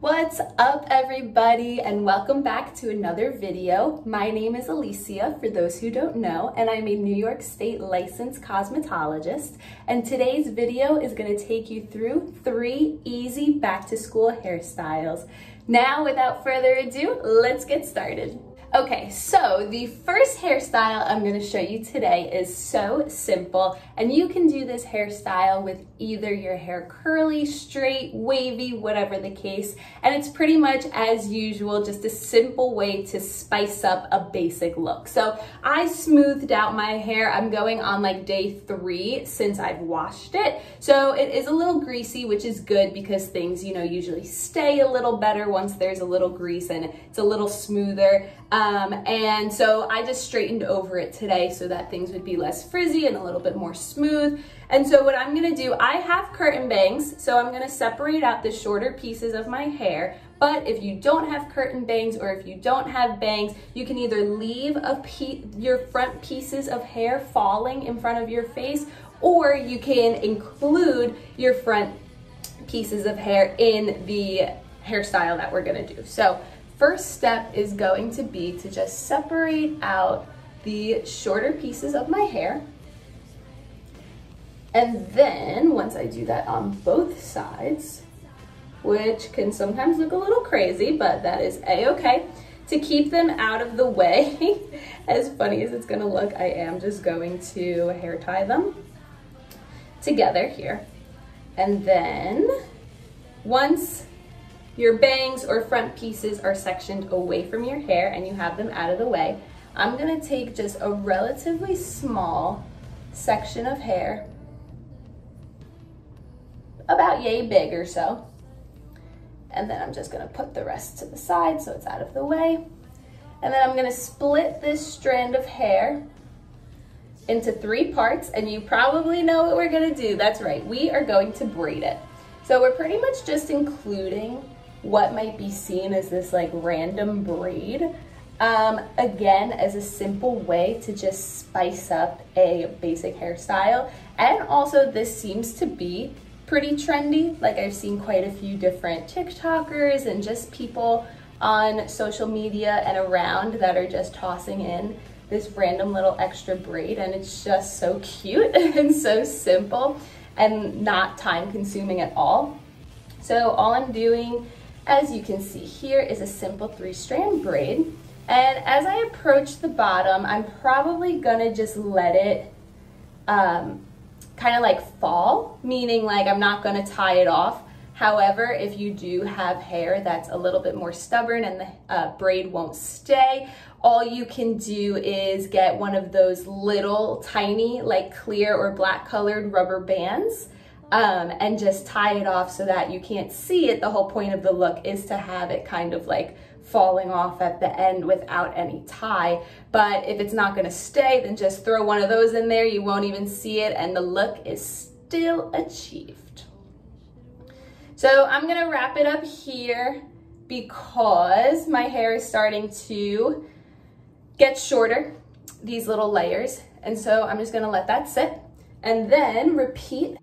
What's up everybody and welcome back to another video. My name is Alicia for those who don't know and I'm a New York State licensed cosmetologist and today's video is going to take you through three easy back to school hairstyles. Now without further ado, let's get started. Okay, so the first hairstyle I'm gonna show you today is so simple, and you can do this hairstyle with either your hair curly, straight, wavy, whatever the case, and it's pretty much as usual, just a simple way to spice up a basic look. So I smoothed out my hair. I'm going on like day three since I've washed it. So it is a little greasy, which is good because things, you know, usually stay a little better once there's a little grease and it's a little smoother. Um, and so I just straightened over it today so that things would be less frizzy and a little bit more smooth. And so what I'm gonna do, I have curtain bangs, so I'm gonna separate out the shorter pieces of my hair, but if you don't have curtain bangs or if you don't have bangs, you can either leave a your front pieces of hair falling in front of your face, or you can include your front pieces of hair in the hairstyle that we're gonna do. So first step is going to be to just separate out the shorter pieces of my hair. And then once I do that on both sides, which can sometimes look a little crazy, but that is a-okay, to keep them out of the way, as funny as it's gonna look, I am just going to hair tie them together here. And then once your bangs or front pieces are sectioned away from your hair and you have them out of the way. I'm gonna take just a relatively small section of hair, about yay big or so. And then I'm just gonna put the rest to the side so it's out of the way. And then I'm gonna split this strand of hair into three parts and you probably know what we're gonna do. That's right, we are going to braid it. So we're pretty much just including what might be seen as this like random braid. Um, again, as a simple way to just spice up a basic hairstyle. And also this seems to be pretty trendy. Like I've seen quite a few different TikTokers and just people on social media and around that are just tossing in this random little extra braid and it's just so cute and so simple and not time consuming at all. So all I'm doing as you can see here is a simple three strand braid. And as I approach the bottom, I'm probably gonna just let it um, kind of like fall, meaning like I'm not gonna tie it off. However, if you do have hair that's a little bit more stubborn and the uh, braid won't stay, all you can do is get one of those little tiny like clear or black colored rubber bands um, and just tie it off so that you can't see it. The whole point of the look is to have it kind of like falling off at the end without any tie. But if it's not gonna stay, then just throw one of those in there. You won't even see it and the look is still achieved. So I'm gonna wrap it up here because my hair is starting to get shorter, these little layers. And so I'm just gonna let that sit and then repeat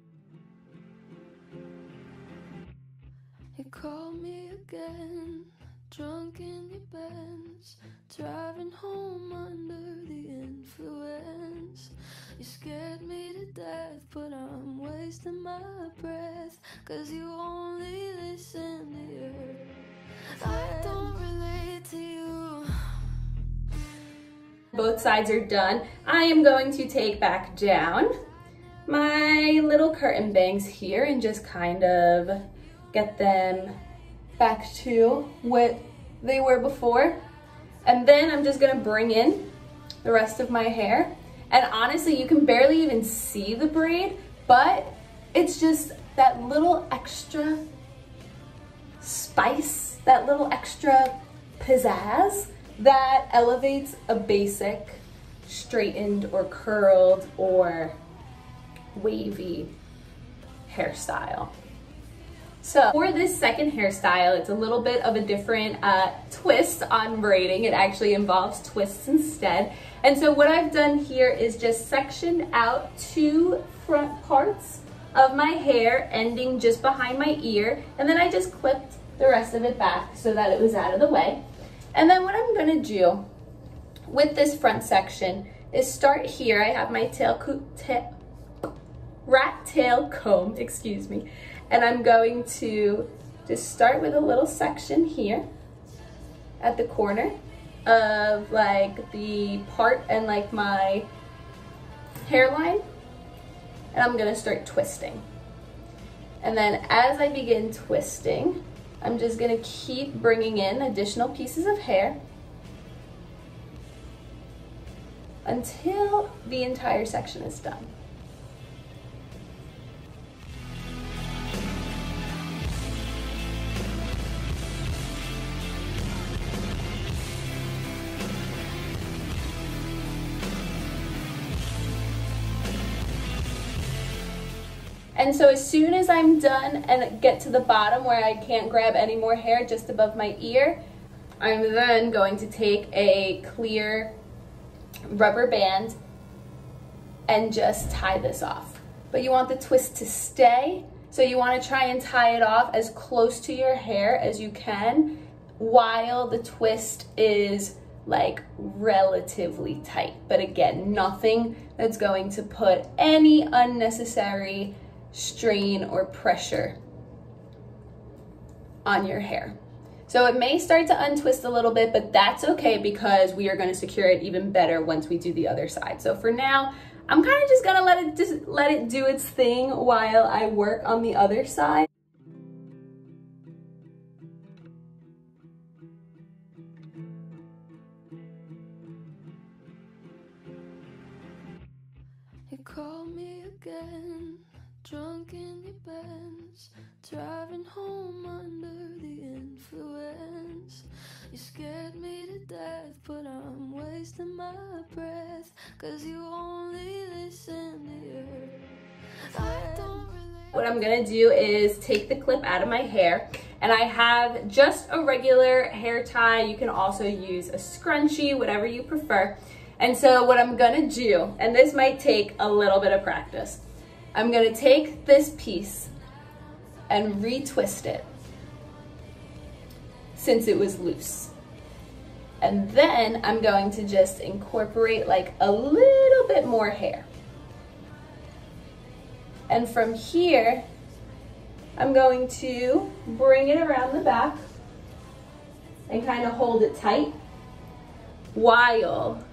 drunk in your Benz, driving home under the influence. You scared me to death, but I'm wasting my breath, cause you only listen to your. I don't relate to you. Both sides are done. I am going to take back down my little curtain bangs here and just kind of get them back to what they were before. And then I'm just gonna bring in the rest of my hair. And honestly, you can barely even see the braid, but it's just that little extra spice, that little extra pizzazz that elevates a basic straightened or curled or wavy hairstyle. So for this second hairstyle, it's a little bit of a different uh, twist on braiding. It actually involves twists instead. And so what I've done here is just sectioned out two front parts of my hair ending just behind my ear. And then I just clipped the rest of it back so that it was out of the way. And then what I'm gonna do with this front section is start here. I have my tail, ta rat tail comb, excuse me. And I'm going to just start with a little section here at the corner of like the part and like my hairline. And I'm gonna start twisting. And then as I begin twisting, I'm just gonna keep bringing in additional pieces of hair until the entire section is done. And so as soon as I'm done and get to the bottom where I can't grab any more hair just above my ear, I'm then going to take a clear rubber band and just tie this off. But you want the twist to stay, so you wanna try and tie it off as close to your hair as you can while the twist is like relatively tight. But again, nothing that's going to put any unnecessary strain or pressure on your hair. So it may start to untwist a little bit, but that's okay because we are gonna secure it even better once we do the other side. So for now, I'm kind of just gonna let it just let it do its thing while I work on the other side. You call me again Drunk in your Benz, driving home under the influence. You scared me to death, but I'm wasting my breath. Cause you only listen to your. I don't what I'm gonna do is take the clip out of my hair and I have just a regular hair tie. You can also use a scrunchie, whatever you prefer. And so what I'm gonna do, and this might take a little bit of practice, I'm gonna take this piece and retwist it since it was loose. And then I'm going to just incorporate like a little bit more hair. And from here, I'm going to bring it around the back and kind of hold it tight while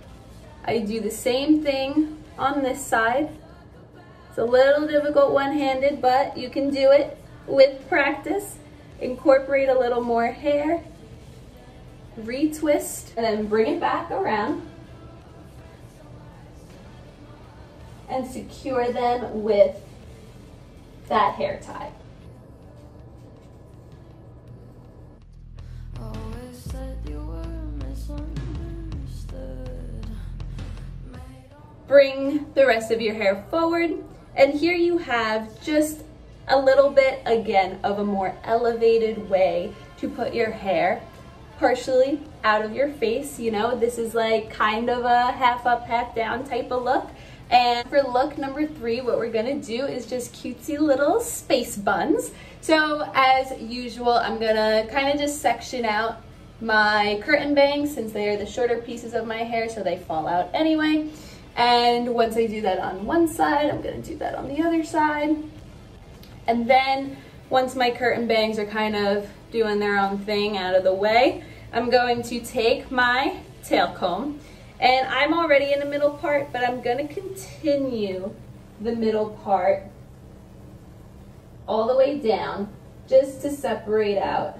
I do the same thing on this side it's a little difficult one-handed, but you can do it with practice. Incorporate a little more hair, retwist, and then bring it back around. And secure them with that hair tie. Bring the rest of your hair forward and here you have just a little bit, again, of a more elevated way to put your hair partially out of your face. You know, this is like kind of a half up, half down type of look. And for look number three, what we're gonna do is just cutesy little space buns. So as usual, I'm gonna kind of just section out my curtain bangs since they are the shorter pieces of my hair so they fall out anyway. And once I do that on one side, I'm gonna do that on the other side. And then once my curtain bangs are kind of doing their own thing out of the way, I'm going to take my tail comb and I'm already in the middle part, but I'm gonna continue the middle part all the way down just to separate out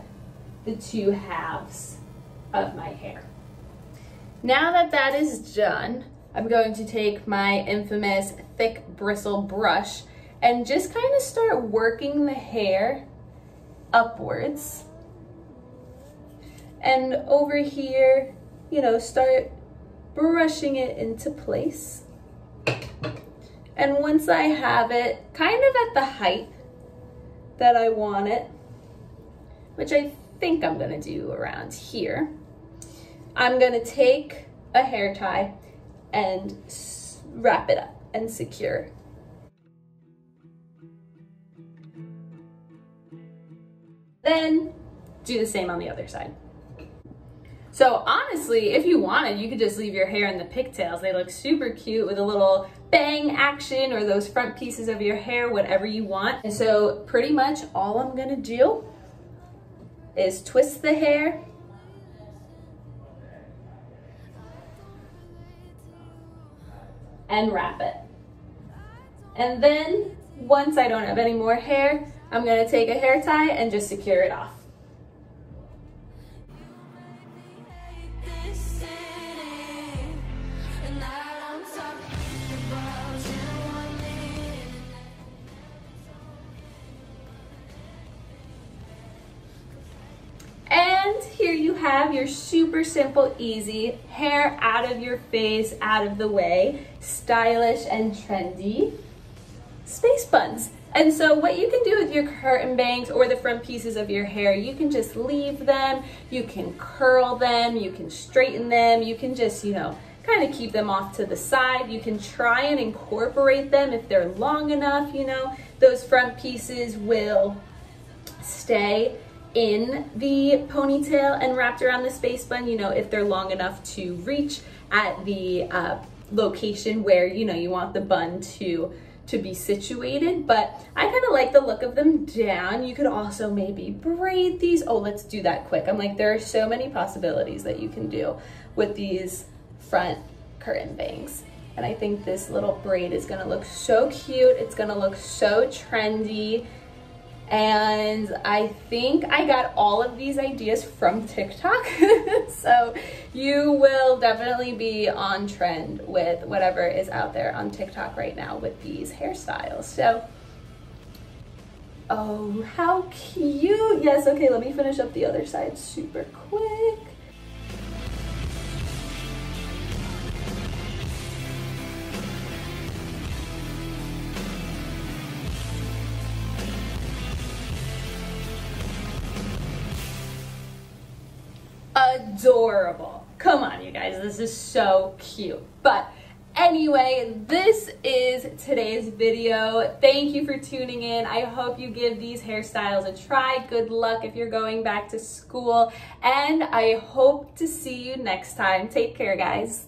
the two halves of my hair. Now that that is done, I'm going to take my infamous thick bristle brush and just kind of start working the hair upwards. And over here, you know, start brushing it into place. And once I have it kind of at the height that I want it, which I think I'm gonna do around here, I'm gonna take a hair tie and wrap it up and secure. Then do the same on the other side. So honestly, if you wanted, you could just leave your hair in the pigtails. They look super cute with a little bang action or those front pieces of your hair, whatever you want. And so pretty much all I'm gonna do is twist the hair and wrap it. And then once I don't have any more hair, I'm gonna take a hair tie and just secure it off. And here you have your super simple, easy hair out of your face, out of the way, stylish and trendy space buns. And so what you can do with your curtain bangs or the front pieces of your hair, you can just leave them, you can curl them, you can straighten them, you can just, you know, kind of keep them off to the side. You can try and incorporate them if they're long enough, you know, those front pieces will stay in the ponytail and wrapped around the space bun, you know, if they're long enough to reach at the uh, location where, you know, you want the bun to to be situated, but I kind of like the look of them down. You could also maybe braid these. Oh, let's do that quick. I'm like, there are so many possibilities that you can do with these front curtain bangs. And I think this little braid is gonna look so cute. It's gonna look so trendy. And I think I got all of these ideas from TikTok. so you will definitely be on trend with whatever is out there on TikTok right now with these hairstyles. So, oh, how cute. Yes, okay, let me finish up the other side super quick. Adorable. Come on, you guys, this is so cute. But anyway, this is today's video. Thank you for tuning in. I hope you give these hairstyles a try. Good luck if you're going back to school. And I hope to see you next time. Take care, guys.